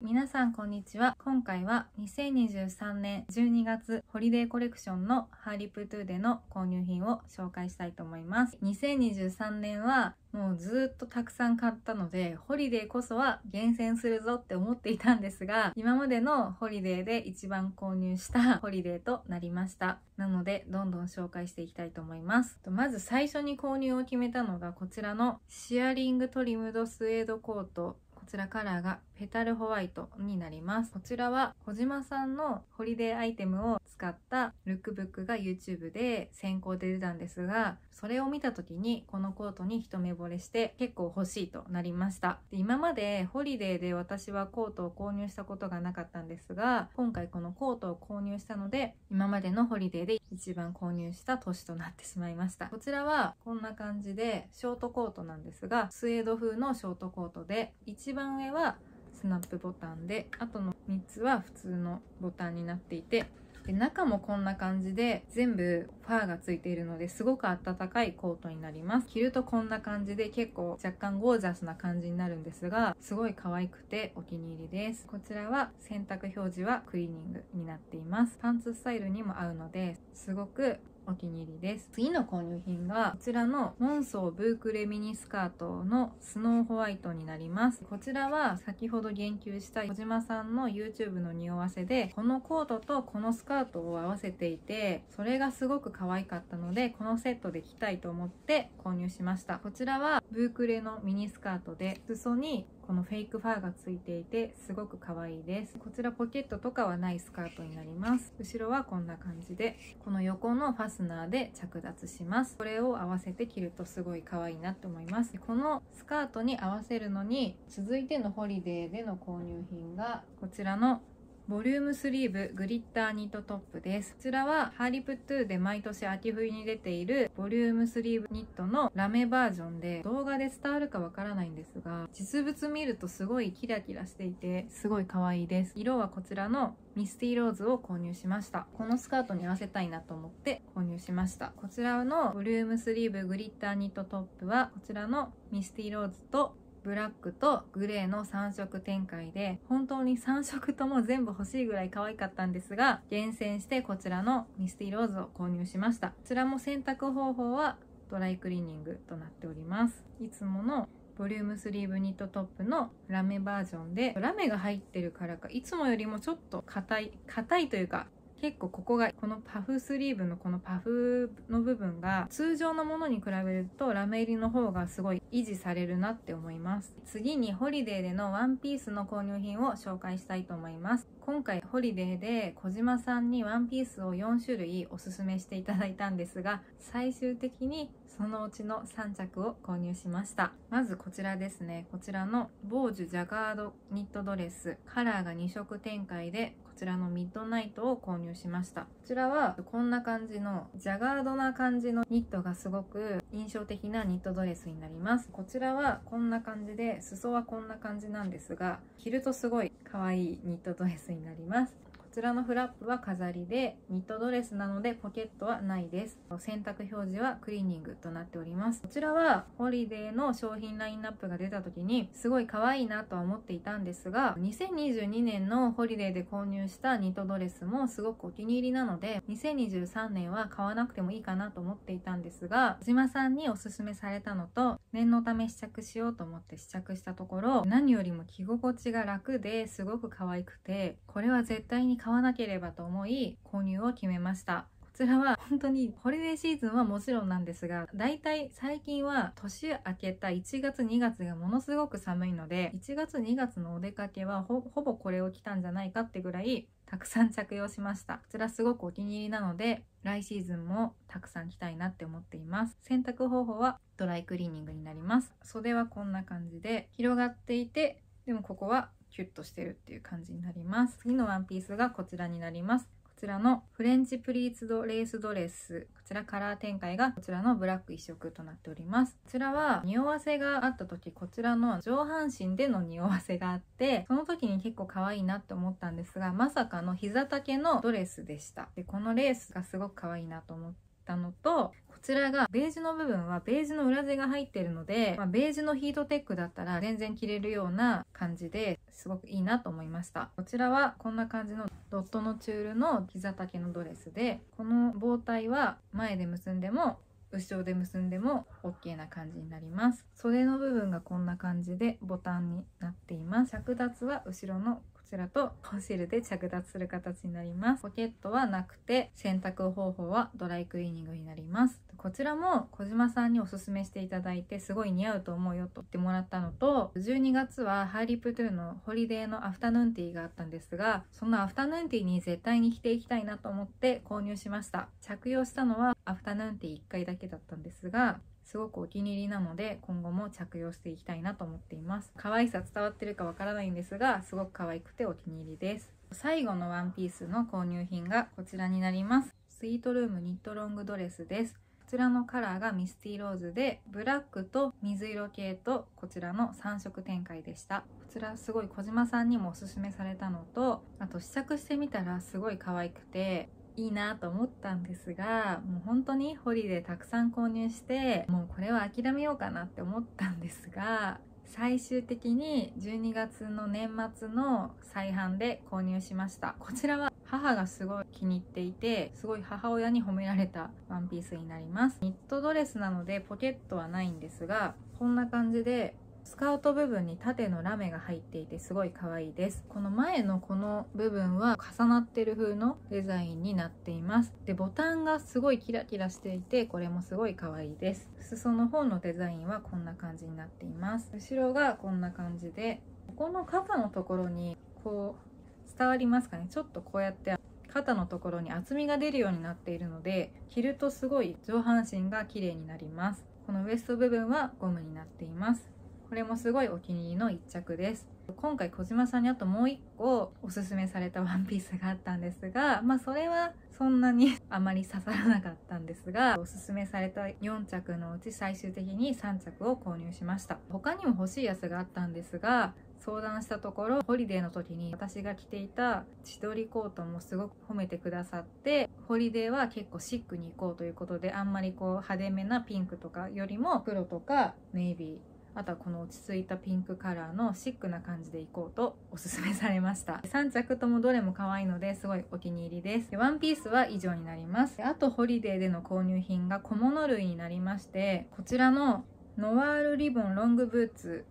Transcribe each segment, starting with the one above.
皆さんこんにちは。今回は2023年12月ホリデーコレクションの Her lip to での購入品を紹介したいと思います。2023年はもうずっとたくさん買ったのでホリデーこそは厳選するぞって思っていたんですが今までのホリデーで一番購入した ホリデーとなりました。なのでどんどん紹介していきたいと思います。まず最初に購入を決めたのがこちらのシアリングトリムドスウェードコートちらカラーがペタルホワイトになります。こちらは小島さんのホリデーアイテムを使ったルックブックが YouTube で先行で出たんですが、それを見た時にこのコートに一目惚れして結構欲しいとなりました。で今までホリデーで私はコートを購入したことがなかったんですが、今回このコートを購入したので、今までのホリデーで一番購入した年となってしまいました。こちらはこんな感じでショートコートなんですが、スウェード風のショートコートで、一番番上はスナップボタンであとの3つは普通のボタンになっていてで中もこんな感じで全部ファーがついているのですごく暖かいコートになります。着るとこんな感じで結構若干ゴージャスな感じになるんですがすごい可愛くてお気に入りです。こちらは洗濯表示はクリーニングになっています。パンツスタイルにも合うのですごくお気に入りです。次の購入品がこちらのモンソーブークレミニスカートのスノーホワイトになります。こちらは先ほど言及した小島さんの YouTube の匂わせでこのコートとこのスカートを合わせていてそれがすごく可愛かったのでこのセットで着たいと思って購入しました。こちらはブークレのミニスカートで裾にこのフェイクファーがついていてすごく可愛いです。こちらポケットとかはないスカートになります。後ろはこんな感じでこの横のファスナーで着脱します。これを合わせて着るとすごい可愛いなと思います。このスカートに合わせるのに続いてのホリデーでの購入品がこちらのボリュームスリーブグリッターニットトップです。こちらは Her lip to で毎年秋冬に出ているボリュームスリーブニットのラメバージョンで動画で伝わるかわからないんですが実物見るとすごいキラキラしていてすごい可愛いです。色はこちらのミスティローズを購入しましたこのスカートに合わせたいなと思って購入しましたこちらのボリュームスリーブグリッターニットトップはこちらのミスティローズとブラックとグレーの3色展開で本当に3色とも全部欲しいぐらい可愛かったんですが厳選してこちらのミスティローズを購入しました。こちらも洗濯方法はドライクリーニングとなっております。いつものボリュームスリーブニットトップのラメバージョンでラメが入ってるからかいつもよりもちょっと硬い硬いというか結構ここがこのパフスリーブのこのパフの部分が通常のものに比べるとラメ入りの方がすごい維持されるなって思います。次にホリデーでのワンピースの購入品を紹介したいと思います。今回ホリデーで小島さんにワンピースを4種類おすすめしていただいたんですが最終的にそのうちの3着を購入しました。まずこちらですね。こちらのボージュジャガードニットドレス。カラーが2色展開でこちらのミッドナイトを購入しました。こちらはこんな感じのジャガードな感じのニットがすごく印象的なニットドレスになります。こちらはこんな感じで裾はこんな感じなんですが着るとすごい可愛いニットドレスになります。ちらのフラップは飾りでニットドレスなのでポケットはないです。洗濯表示はクリーニングとなっております。こちらはホリデーの商品ラインナップが出た時にすごい可愛いなとは思っていたんですが2022年のホリデーで購入したニットドレスもすごくお気に入りなので2023年は買わなくてもいいかなと思っていたんですが小島さんにおすすめされたのと念のため試着しようと思って試着したところ何よりも着心地が楽ですごく可愛くてこれは絶対に買わなければと思い購入を決めました。こちらは本当にホリデーシーズンはもちろんなんですが大体最近は年明けた1月2月がものすごく寒いので1月2月のお出かけはほぼこれを着たんじゃないかってぐらいたくさん着用しました。こちらすごくお気に入りなので来シーズンもたくさん着たいなって思っています。洗濯方法はドライクリーニングになります。袖はこんな感じで広がっていてでもここはキュッとしてるっていう感じになります。次のワンピースがこちらになります。こちらのフレンチプリーツドレースドレス。こちらカラー展開がこちらのブラック一色となっております。こちらは匂わせがあった時こちらの上半身での匂わせがあってその時に結構可愛いなって思ったんですがまさかの膝丈のドレスでした。でこのレースがすごく可愛いなと思ってたのとこちらがベージュの部分はベージュの裏地が入ってるので、まあ、ベージュのヒートテックだったら全然着れるような感じですごくいいなと思いました。こちらはこんな感じのドットのチュールの膝丈のドレスでこのボウタイは前で結んでも後ろで結んでも OK な感じになります。袖の部分がこんな感じでボタンになっています。着脱は後ろのこちらとコンシールで着脱する形になります。ポケットはなくて洗濯方法はドライクリーニングになります。こちらも小島さんにおすすめしていただいてすごい似合うと思うよと言ってもらったのと12月は Her lip to のホリデーのアフタヌーンティーがあったんですがそのアフタヌーンティーに絶対に着ていきたいなと思って購入しました。着用したのはアフタヌーンティー1回だけだったんですがすごくお気に入りなので今後も着用していきたいなと思っています。可愛さ伝わってるかわからないんですがすごく可愛くてお気に入りです。最後のワンピースの購入品がこちらになります。スイートルームニットロングドレスです。ちらのカラーがミスティローズでブラックと水色系とこちらの3色展開でした。こちらすごい小島さんにもおすすめされたのとあと試着してみたらすごい可愛くていいなと思ったんですがもう本当にホリデーたくさん購入してもうこれは諦めようかなって思ったんですが最終的に12月の年末の再販で購入しました。こちらは母がすごい気に入っていてすごい母親に褒められたワンピースになります。ニットドレスなのでポケットはないんですがこんな感じでスカウト部分に縦のラメが入っていてすごい可愛いです。この前のこの部分は重なってる風のデザインになっています。でボタンがすごいキラキラしていてこれもすごい可愛いです。裾の方のデザインはこんな感じになっています。後ろがこんな感じでここの肩のところにこう伝わりますかね？ちょっとこうやって肩のところに厚みが出るようになっているので着るとすごい上半身が綺麗になります。このウエスト部分はゴムになっています。これもすごいお気に入りの一着です。今回小島さんにあともう一個おすすめされたワンピースがあったんですがまあそれはそんなにあまり刺さらなかったんですがおすすめされた4着のうち最終的に3着を購入しました。他にも欲しいやつがあったんですが相談したところホリデーの時に私が着ていた千鳥コートもすごく褒めてくださってホリデーは結構シックに行こうということであんまりこう派手めなピンクとかよりも黒とかネイビーあとはこの落ち着いたピンクカラーのシックな感じでいこうとおすすめされました。3着ともどれも可愛いのですごいお気に入りです。ワンピースは以上になります。あとホリデーでの購入品が小物類になりましてこちらのノワールリボンロングブーツ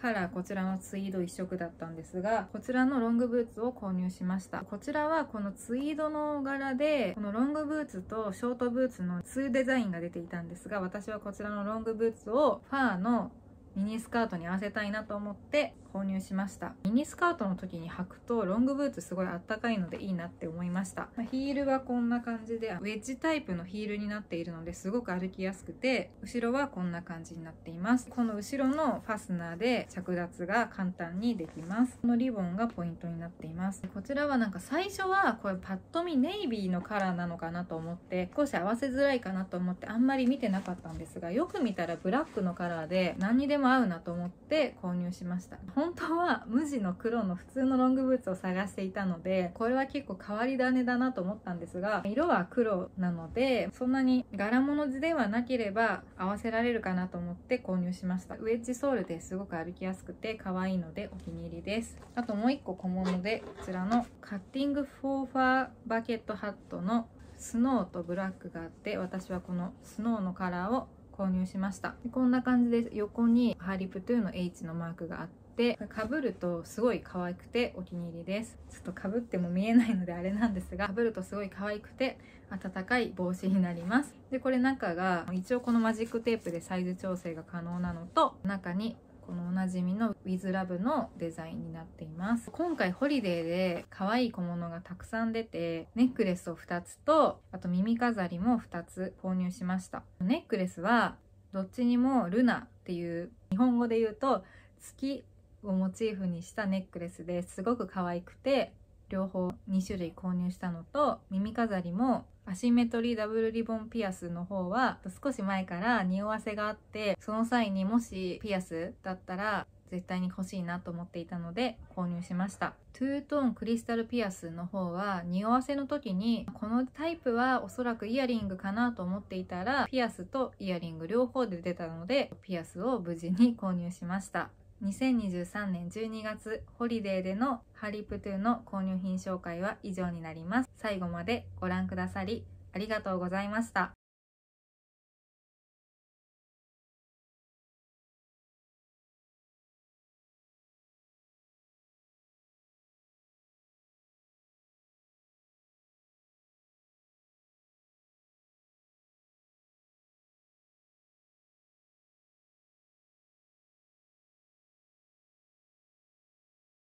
カラーこちらのツイード一色だったんですがこちらのロングブーツを購入しました。こちらはこのツイードの柄でこのロングブーツとショートブーツの2デザインが出ていたんですが私はこちらのロングブーツをファーのミニスカートに合わせたいなと思って購入しました。ミニスカートの時に履くとロングブーツすごいあったかいのでいいなって思いました。ヒールはこんな感じでウェッジタイプのヒールになっているのですごく歩きやすくて後ろはこんな感じになっています。この後ろのファスナーで着脱が簡単にできます。このリボンがポイントになっています。こちらはなんか最初はこれパッと見ネイビーのカラーなのかなと思って少し合わせづらいかなと思ってあんまり見てなかったんですがよく見たらブラックのカラーで何にでもも合うなと思って購入しました。本当は無地の黒の普通のロングブーツを探していたのでこれは結構変わり種だなと思ったんですが色は黒なのでそんなに柄物地ではなければ合わせられるかなと思って購入しました。ウェッジソールですごく歩きやすくて可愛いのでお気に入りです。あともう一個小物でこちらのカッティングフォーファーバケットハットのスノーとブラックがあって私はこのスノーのカラーを購入しました。こんな感じです。横に Her lip to の H のマークがあってかぶるとすごい可愛くてお気に入りです。ちょっとかぶっても見えないのであれなんですがかぶるとすごい可愛くて暖かい帽子になります。でこれ中が一応このマジックテープでサイズ調整が可能なのと中にこのおなじみの With Love のデザインになっています。今回ホリデーで可愛い小物がたくさん出てネックレスを2つとあと耳飾りも2つ購入しました。ネックレスはどっちにもルナっていう日本語で言うと月をモチーフにしたネックレスですごく可愛くて両方2種類購入したのと耳飾りもアシンメトリーダブルリボンピアスの方は少し前から匂わせがあってその際にもしピアスだったら絶対に欲しいなと思っていたので購入しました。トゥートーンクリスタルピアスの方は匂わせの時にこのタイプはおそらくイヤリングかなと思っていたらピアスとイヤリング両方で出たのでピアスを無事に購入しました。2023年12月ホリデーでのハリプトゥの購入品紹介は以上になります。最後までご覧くださりありがとうございました。